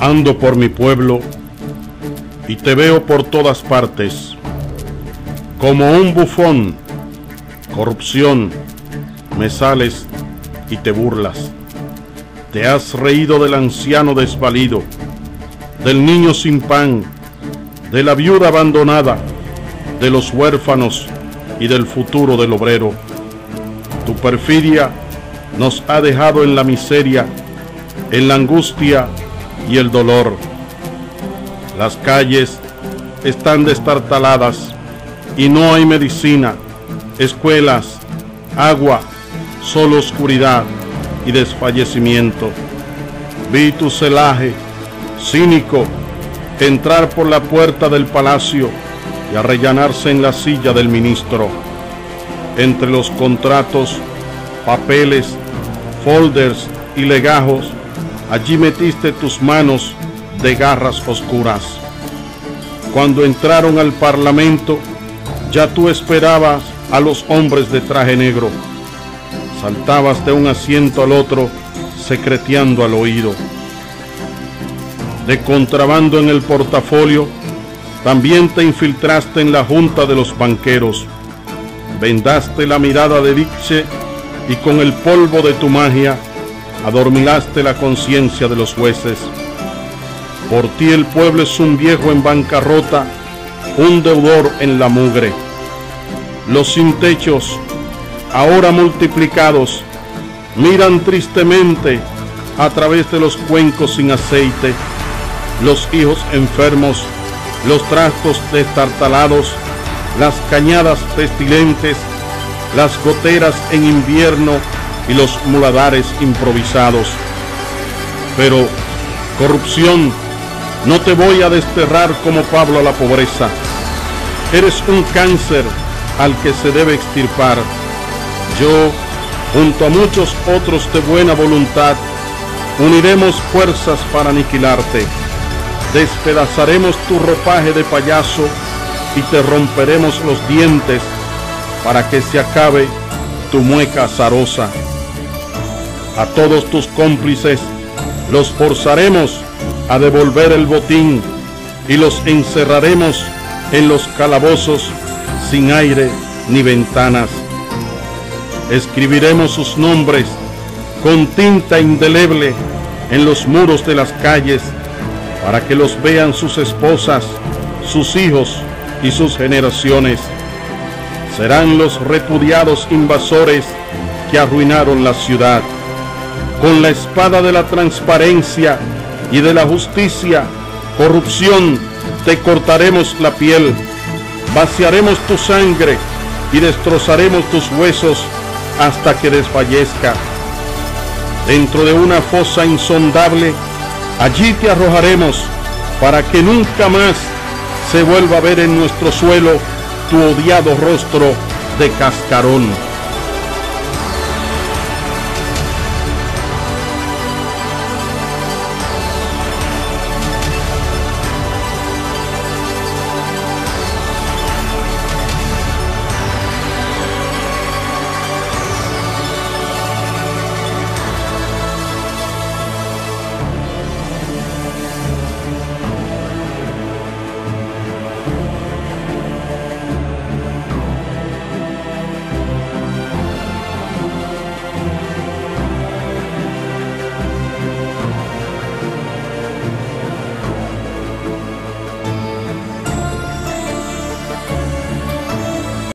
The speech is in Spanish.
Ando por mi pueblo y te veo por todas partes, como un bufón, corrupción, me sales y te burlas. Te has reído del anciano desvalido, del niño sin pan, de la viuda abandonada, de los huérfanos y del futuro del obrero. Tu perfidia nos ha dejado en la miseria, en la angustia y el dolor. Las calles están destartaladas y no hay medicina, escuelas, agua, solo oscuridad y desfallecimiento. Vi tu celaje, cínico, entrar por la puerta del palacio y arrellanarse en la silla del ministro. Entre los contratos, papeles, folders y legajos, allí metiste tus manos de garras oscuras. Cuando entraron al parlamento, ya tú esperabas a los hombres de traje negro. Saltabas de un asiento al otro, secreteando al oído. De contrabando en el portafolio, también te infiltraste en la junta de los banqueros. Vendaste la mirada de Dixie y con el polvo de tu magia adormilaste la conciencia de los jueces. Por ti el pueblo es un viejo en bancarrota, un deudor en la mugre. Los sin techos, ahora multiplicados, miran tristemente a través de los cuencos sin aceite, los hijos enfermos, los trastos destartalados, las cañadas pestilentes, las goteras en invierno y los muladares improvisados. Pero, corrupción, no te voy a desterrar como Pablo a la pobreza. Eres un cáncer al que se debe extirpar. Yo, junto a muchos otros de buena voluntad, uniremos fuerzas para aniquilarte. Despedazaremos tu ropaje de payaso y te romperemos los dientes para que se acabe tu mueca azarosa. A todos tus cómplices los forzaremos a devolver el botín y los encerraremos en los calabozos sin aire ni ventanas. Escribiremos sus nombres con tinta indeleble en los muros de las calles para que los vean sus esposas, sus hijos y sus generaciones. Serán los repudiados invasores que arruinaron la ciudad. Con la espada de la transparencia y de la justicia, corrupción, te cortaremos la piel, vaciaremos tu sangre y destrozaremos tus huesos hasta que desfallezca. Dentro de una fosa insondable, allí te arrojaremos para que nunca más se vuelva a ver en nuestro suelo tu odiado rostro de cascarón.